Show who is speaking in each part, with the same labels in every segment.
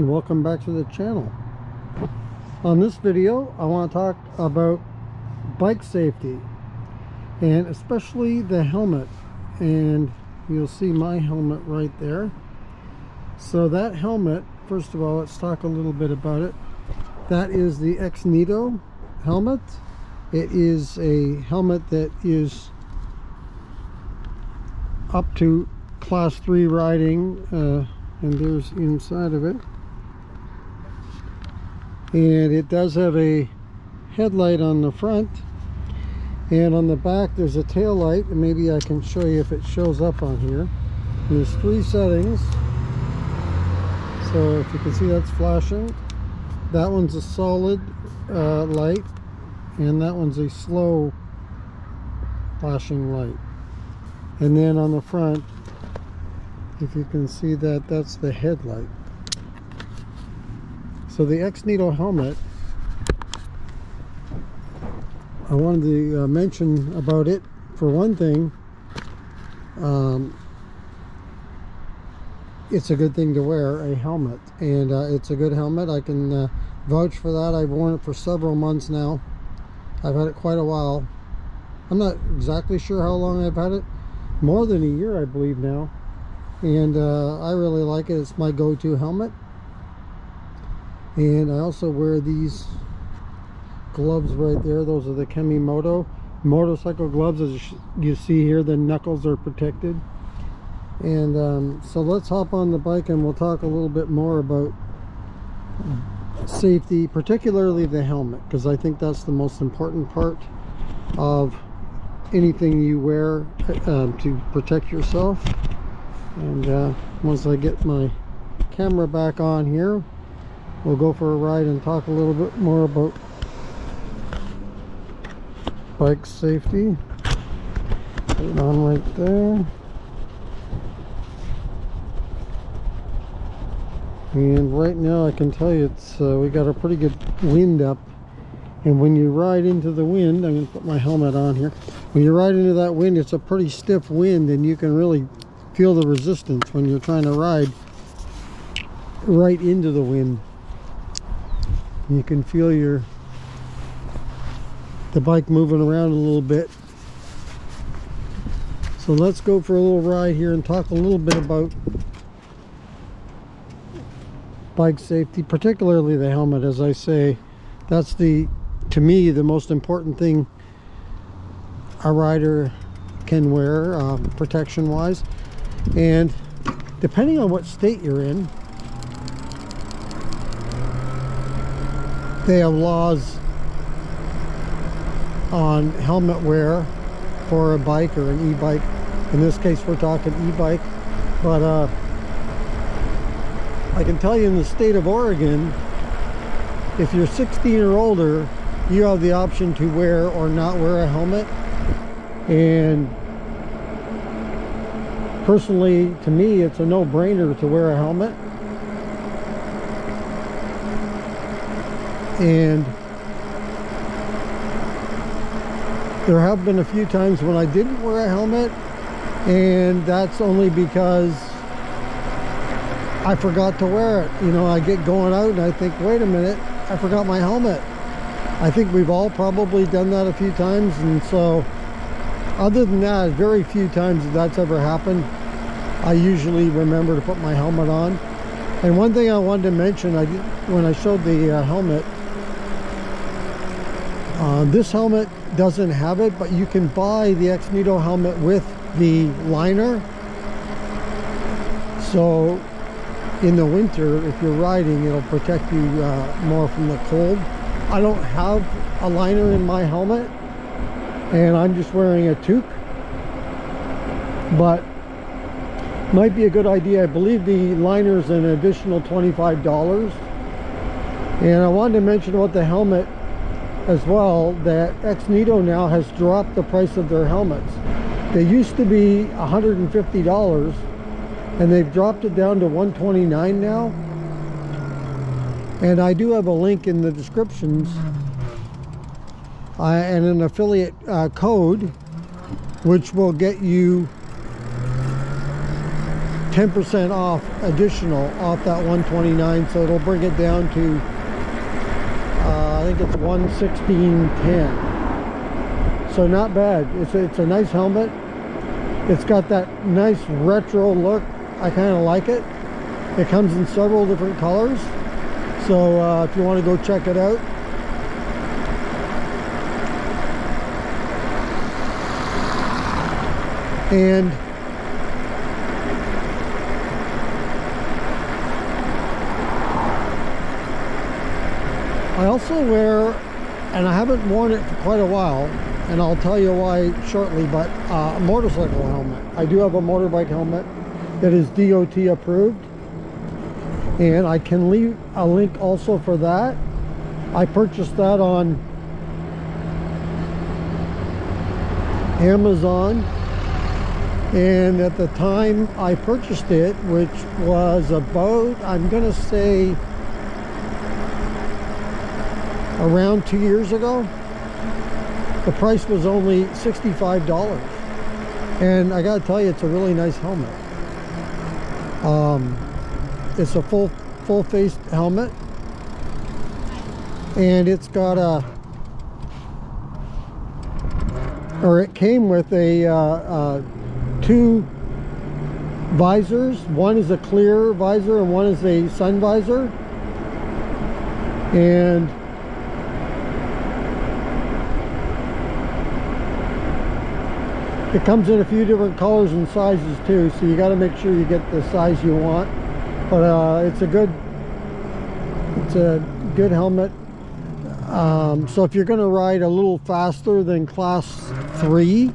Speaker 1: and welcome back to the channel. On this video I want to talk about bike safety and especially the helmet and you'll see my helmet right there. So that helmet first of all let's talk a little bit about it. That is the Xnito helmet. It is a helmet that is up to class 3 riding uh, and there's inside of it and it does have a headlight on the front. And on the back there's a tail light. And maybe I can show you if it shows up on here. And there's three settings. So if you can see that's flashing. That one's a solid uh, light. And that one's a slow flashing light. And then on the front if you can see that that's the headlight so the Xnito helmet I wanted to uh, mention about it. For one thing um, it's a good thing to wear a helmet and uh, it's a good helmet. I can uh, vouch for that. I've worn it for several months now. I've had it quite a while. I'm not exactly sure how long I've had it. More than a year I believe now. And uh, I really like it. It's my go-to helmet and I also wear these gloves right there. Those are the Kemimoto motorcycle gloves. As you see here the knuckles are protected. And um, so let's hop on the bike and we'll talk a little bit more about safety particularly the helmet because I think that's the most important part of anything you wear uh, to protect yourself. And uh, once I get my camera back on here we'll go for a ride and talk a little bit more about bike safety. Put it on right there. And right now I can tell you it's uh, we got a pretty good wind up. And when you ride into the wind I'm going to put my helmet on here. When you ride into that wind it's a pretty stiff wind and you can really feel the resistance when you're trying to ride right into the wind you can feel your the bike moving around a little bit. So let's go for a little ride here and talk a little bit about bike safety particularly the helmet. As I say that's the to me the most important thing a rider can wear um, protection wise and depending on what state you're in they have laws on helmet wear for a bike or an e-bike. In this case we're talking e-bike. But uh, I can tell you in the state of Oregon if you're 16 or older you have the option to wear or not wear a helmet. And personally to me it's a no-brainer to wear a helmet and there have been a few times when I didn't wear a helmet and that's only because I forgot to wear it. You know I get going out and I think wait a minute I forgot my helmet. I think we've all probably done that a few times and so other than that very few times that that's ever happened. I usually remember to put my helmet on. And one thing I wanted to mention I when I showed the uh, helmet uh, this helmet doesn't have it, but you can buy the Xnito helmet with the liner. So in the winter, if you're riding, it'll protect you uh, more from the cold. I don't have a liner in my helmet, and I'm just wearing a toque. But might be a good idea. I believe the liner is an additional $25. And I wanted to mention about the helmet as well that Xnito now has dropped the price of their helmets. They used to be $150 and they've dropped it down to 129 now. And I do have a link in the descriptions uh, and an affiliate uh, code which will get you 10% off additional off that 129 so it'll bring it down to think it's 116.10 so not bad. It's a, it's a nice helmet. It's got that nice retro look. I kind of like it. It comes in several different colors. So uh, if you want to go check it out. And I also wear, and I haven't worn it for quite a while, and I'll tell you why shortly, but uh, a motorcycle helmet. I do have a motorbike helmet that is DOT approved, and I can leave a link also for that. I purchased that on Amazon, and at the time I purchased it, which was about, I'm to say, around two years ago the price was only $65 and I gotta tell you it's a really nice helmet. Um, it's a full full faced helmet. And it's got a or it came with a uh, uh, two visors. One is a clear visor and one is a sun visor. And It comes in a few different colors and sizes too, so you got to make sure you get the size you want. But uh, it's a good, it's a good helmet. Um, so if you're going to ride a little faster than class three,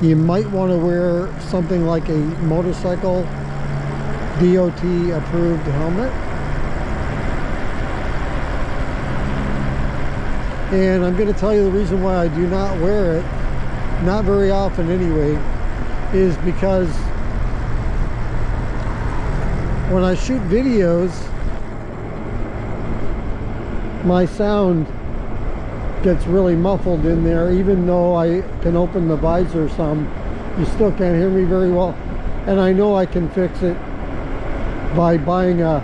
Speaker 1: you might want to wear something like a motorcycle DOT approved helmet. And I'm going to tell you the reason why I do not wear it not very often anyway, is because when I shoot videos, my sound gets really muffled in there, even though I can open the visor some, you still can't hear me very well. And I know I can fix it by buying a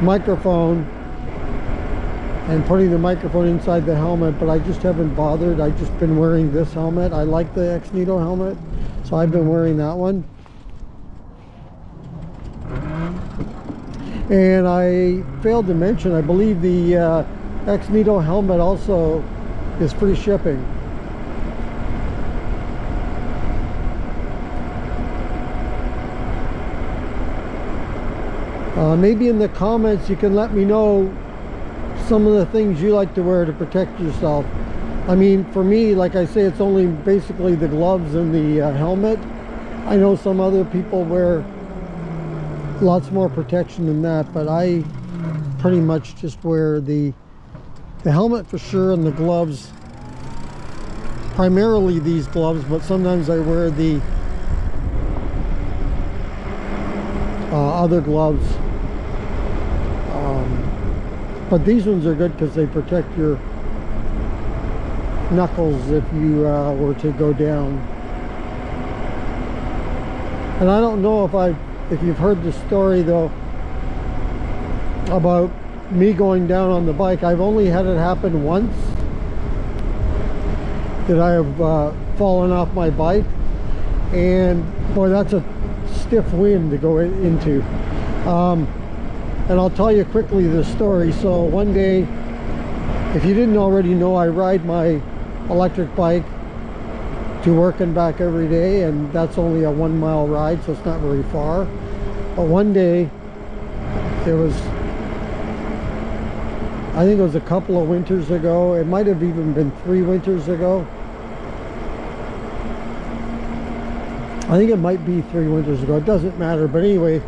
Speaker 1: microphone and putting the microphone inside the helmet but I just haven't bothered. I've just been wearing this helmet. I like the Xnito helmet so I've been wearing that one. And I failed to mention I believe the uh, Xnito helmet also is free shipping. Uh, maybe in the comments you can let me know some of the things you like to wear to protect yourself. I mean, for me, like I say, it's only basically the gloves and the uh, helmet. I know some other people wear lots more protection than that, but I pretty much just wear the the helmet for sure and the gloves. Primarily these gloves, but sometimes I wear the uh, other gloves but these ones are good because they protect your knuckles if you uh, were to go down. And I don't know if I, if you've heard the story though about me going down on the bike. I've only had it happen once that I have uh, fallen off my bike, and boy, that's a stiff wind to go into. Um, and I'll tell you quickly the story. So one day, if you didn't already know, I ride my electric bike to work and back every day and that's only a one mile ride so it's not very far. But one day it was I think it was a couple of winters ago. It might have even been three winters ago. I think it might be three winters ago. It doesn't matter. But anyway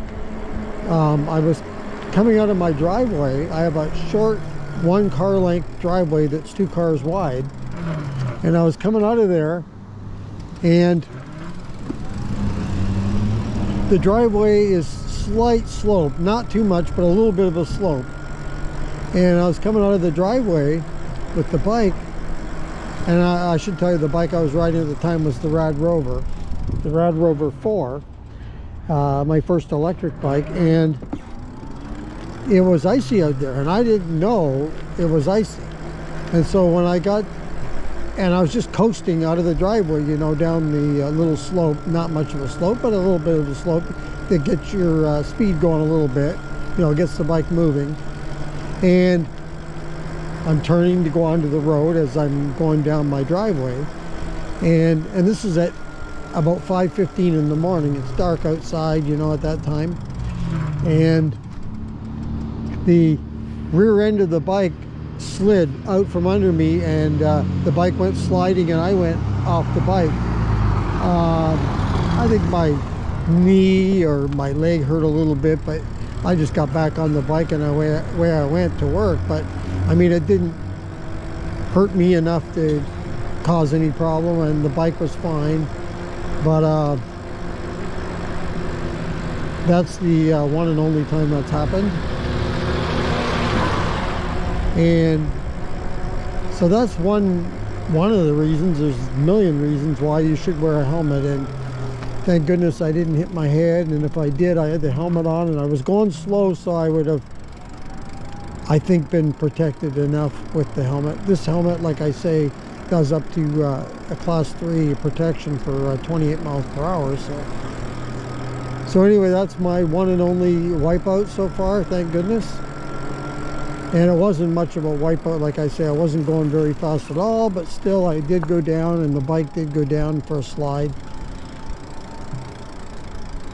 Speaker 1: um, I was coming out of my driveway, I have a short one car length driveway that's two cars wide. And I was coming out of there and the driveway is slight slope, not too much, but a little bit of a slope. And I was coming out of the driveway with the bike and I, I should tell you the bike I was riding at the time was the Rad Rover. the Rad Rover 4, uh, my first electric bike, and it was icy out there, and I didn't know it was icy. And so when I got, and I was just coasting out of the driveway, you know, down the uh, little slope, not much of a slope, but a little bit of a slope that gets your uh, speed going a little bit, you know, gets the bike moving. And I'm turning to go onto the road as I'm going down my driveway. And, and this is at about 5.15 in the morning. It's dark outside, you know, at that time. And the rear end of the bike slid out from under me and uh, the bike went sliding and I went off the bike. Um, I think my knee or my leg hurt a little bit, but I just got back on the bike and away, away I went to work. But I mean, it didn't hurt me enough to cause any problem and the bike was fine. But uh, that's the uh, one and only time that's happened and so that's one one of the reasons there's a million reasons why you should wear a helmet. And thank goodness I didn't hit my head. And if I did I had the helmet on and I was going slow so I would have I think been protected enough with the helmet. This helmet like I say does up to uh, a class 3 protection for uh, 28 miles per hour so. So anyway that's my one and only wipeout so far. Thank goodness and it wasn't much of a wipeout like I say I wasn't going very fast at all but still I did go down and the bike did go down for a slide.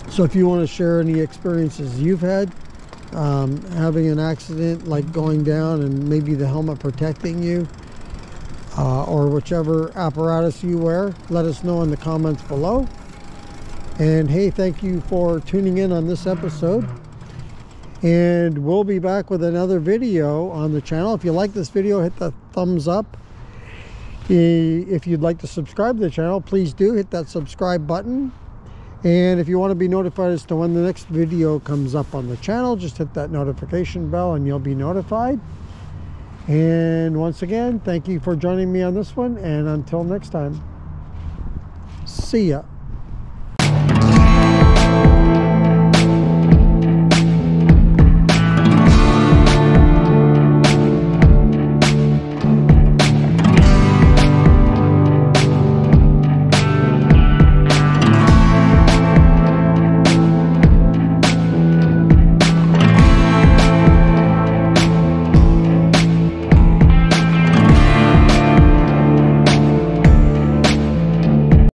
Speaker 1: So if you want to share any experiences you've had um, having an accident like going down and maybe the helmet protecting you uh, or whichever apparatus you wear let us know in the comments below. And hey thank you for tuning in on this episode and we'll be back with another video on the channel. If you like this video hit the thumbs up. If you'd like to subscribe to the channel please do hit that subscribe button. And if you want to be notified as to when the next video comes up on the channel just hit that notification bell and you'll be notified. And once again thank you for joining me on this one and until next time see ya